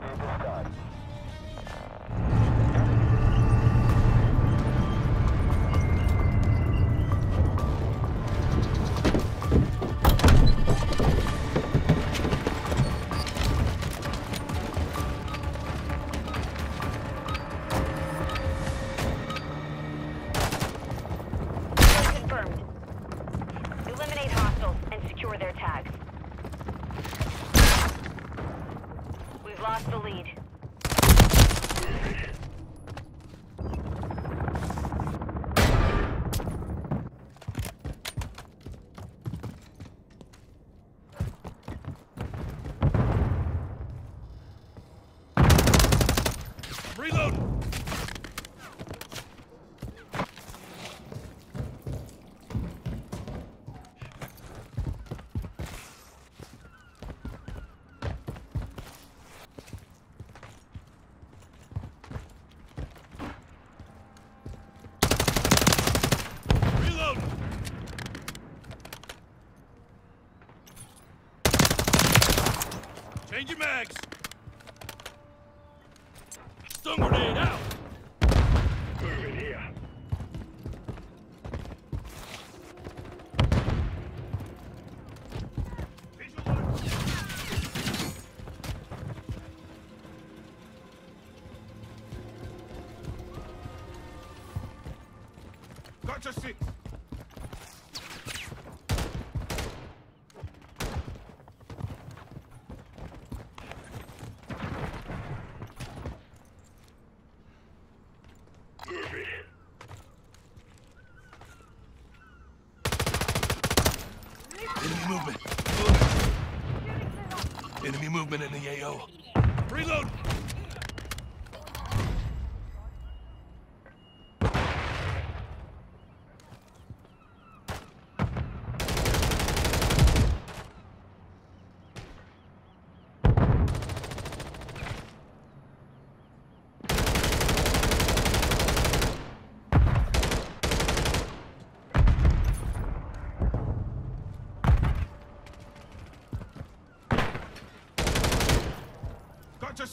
Thank you. Reload! Bate-se!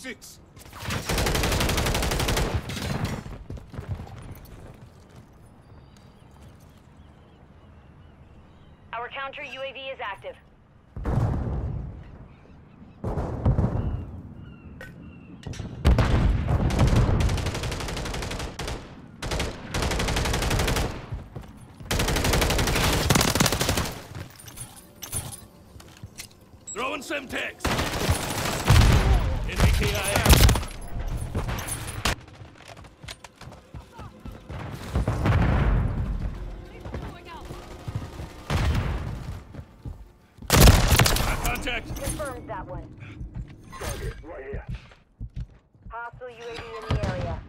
Six! Our counter UAV is active. Throwing Semtex! Contact! Confirmed that one. Target right here. Hostile UAV in the area.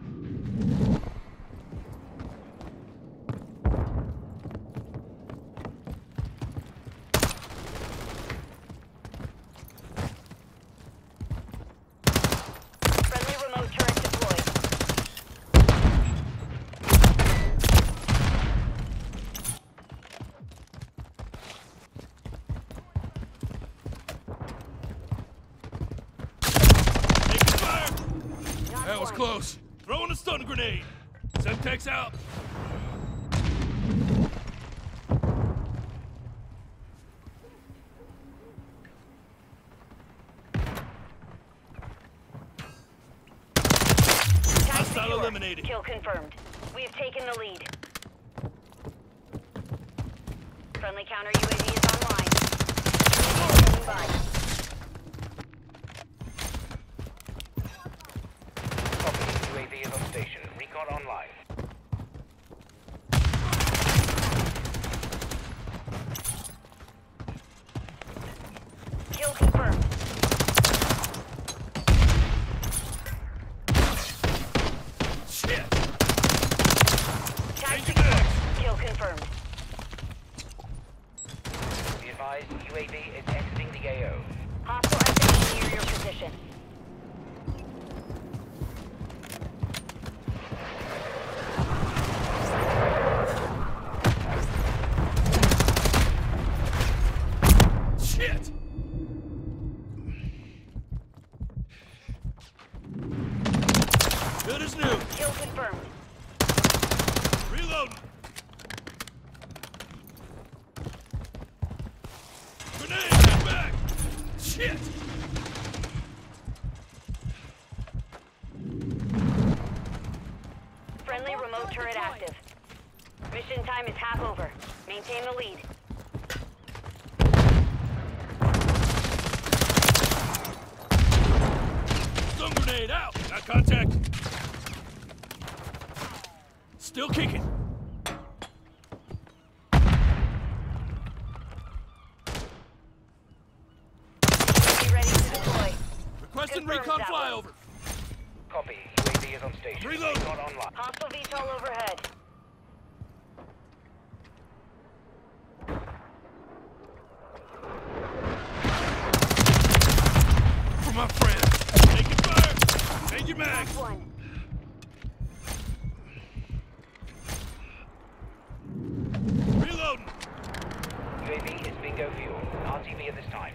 Friendly remote turret deployed. Taking fire! Not That was one. close. Throwing a stun grenade. Semtex out. Hostile eliminated. Kill confirmed. We have taken the lead. Friendly counter UAV is online. Standing by. Copy. UAV is on station. Recon online. Kill confirmed. Shit! Tag Change secure. mags. Kill confirmed. Good as new. Kill confirmed. Reloading. Grenade, get back! Shit! Friendly remote turret active. Mission time is half over. Maintain the lead. Stun grenade out! Got contact. Still kicking. Be ready to deploy. Requesting Confirmed recon that one. flyover. Copy. UAV is on station. Reload. Recon online. Hostile VTOL overhead. Fire. Change your mags. Last one. Reloading. UAV is bingo fuel. RTB at this time.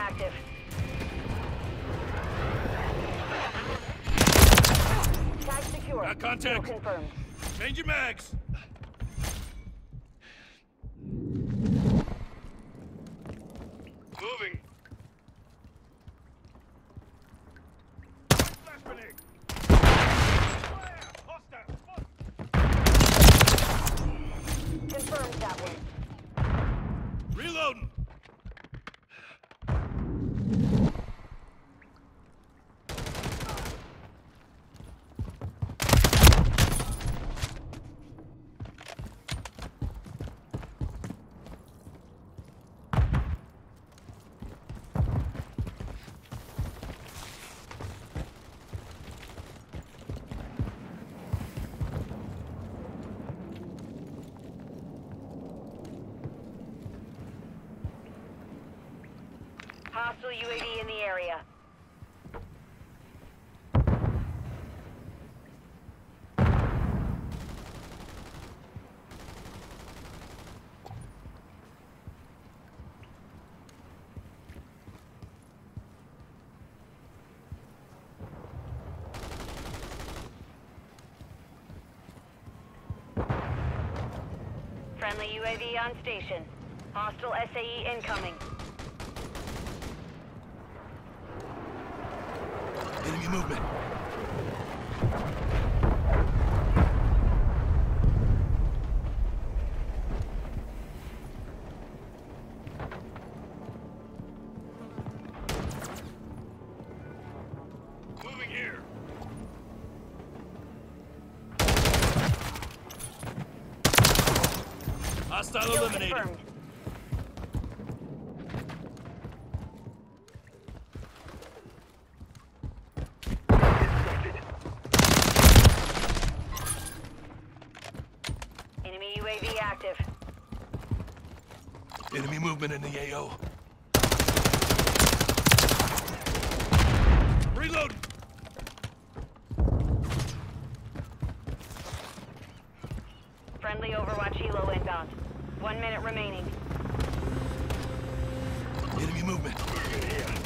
Active. Tag secure. Got contact. Confirmed. Change your mags. Moving. Flash grenade. Fire! Hostile. Confirmed that one. Reloading. Hostile UAV in the area. Friendly UAV on station. Hostile SAE incoming. Enemy movement. Moving here. Hostile Kill eliminated. confirmed. Enemy UAV active. Enemy movement in the AO. Reload. Friendly Overwatch Helo inbound. One minute remaining. Enemy movement.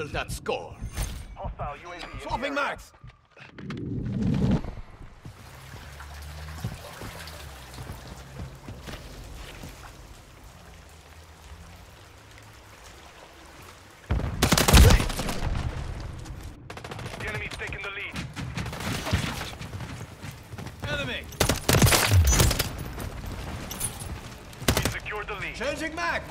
Settle that score. Hostile UAV. Swapping area. mags! The enemy's taking the lead. Enemy! We secured the lead. Changing mag!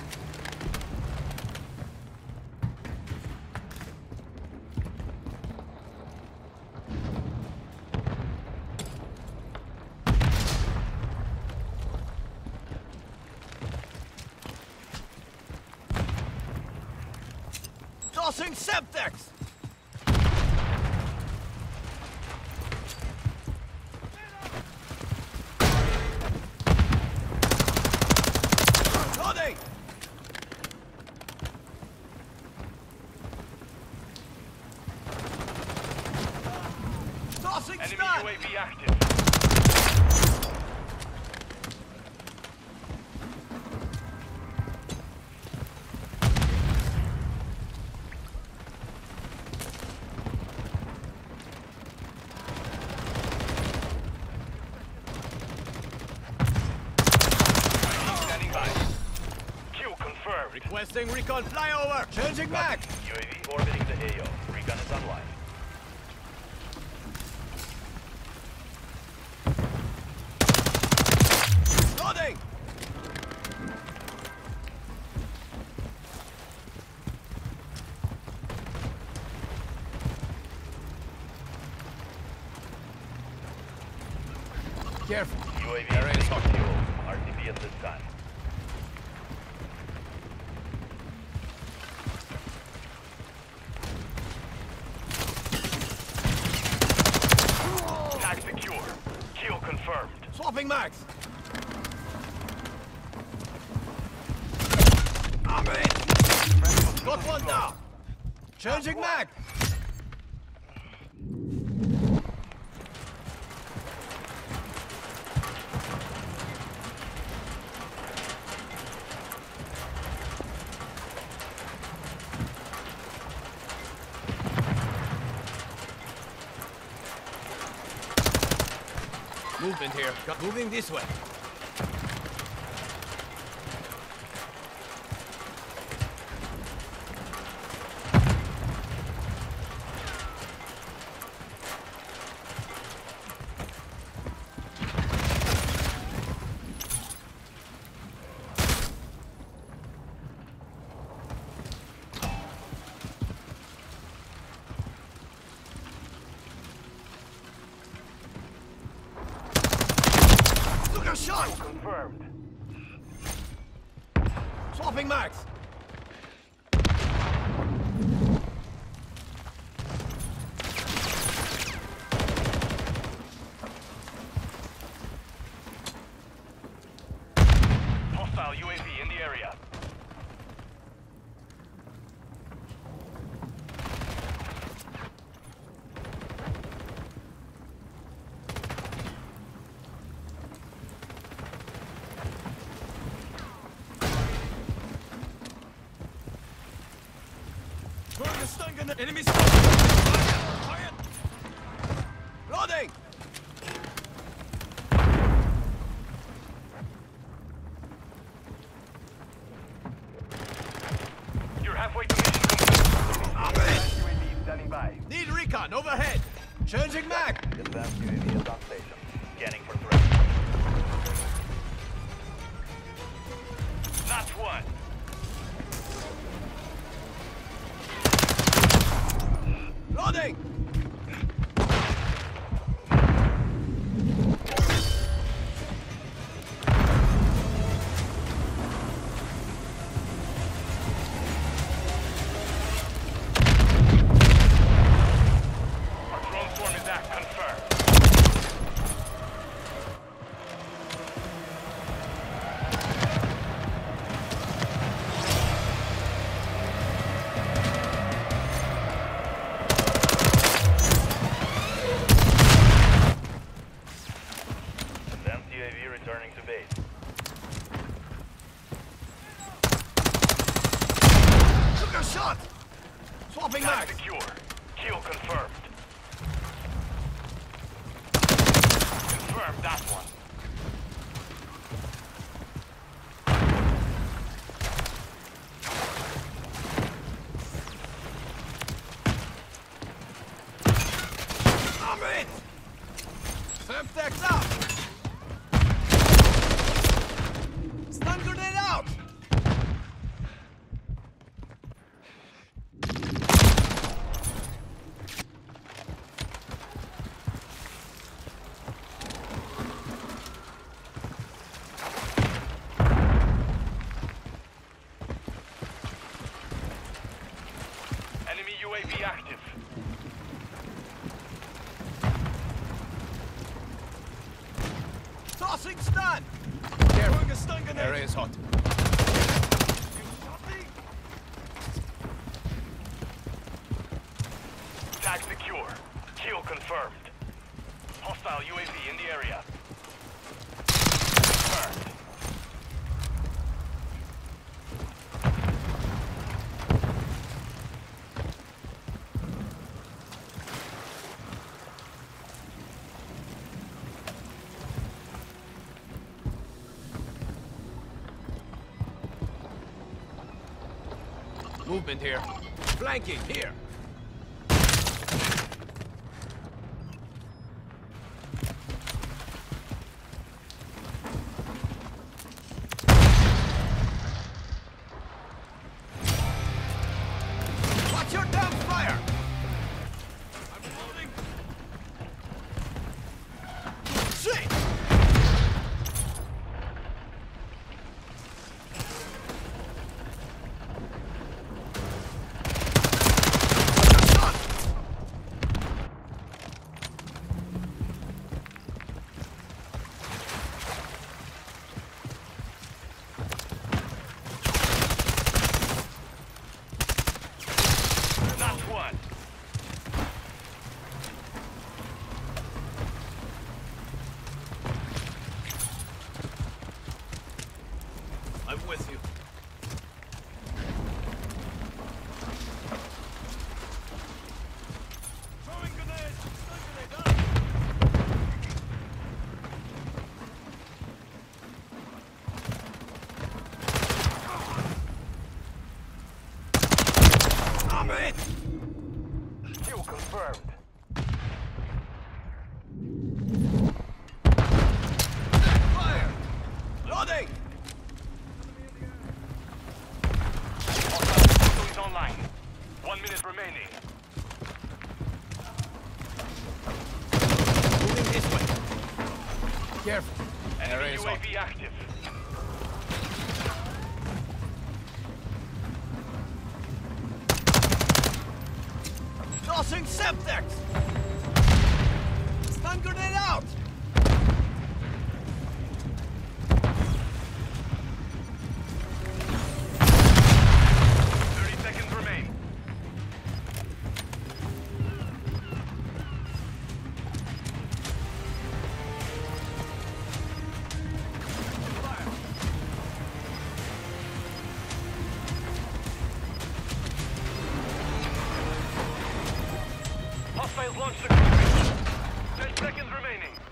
Tossing Semtex! Loading! Tossing Enemy stun! UAV active. Standing by. Kill confirmed. Requesting recon flyover! Changing mag! UAV orbiting the AO. Careful. UAV is. RTB at this time. Tag secure. Kill confirmed. Swapping mags! Got one down! Changing mag! Movement here. Moving this way. Look a shot! Confirmed. Swapping mags! Hostile UAV in the area. A. Enemy stun! Fire! Fire! Loading! You're halfway to mission complete. UAV standing by. Need recon overhead! Changing mag! Under shot! Swapping mag. secure. Kill confirmed. Confirmed that one. UAV active. Tossing stun! Throwing a stun grenade. Area is hot. Tag secure. Kill confirmed. Hostile UAV in the area. Confirmed. Movement here. Flanking here. Remaining. Moving this way. Careful. Enemy Area is hot. UAV active. Tossing Semtex! Hostiles launched the. Ten seconds remaining.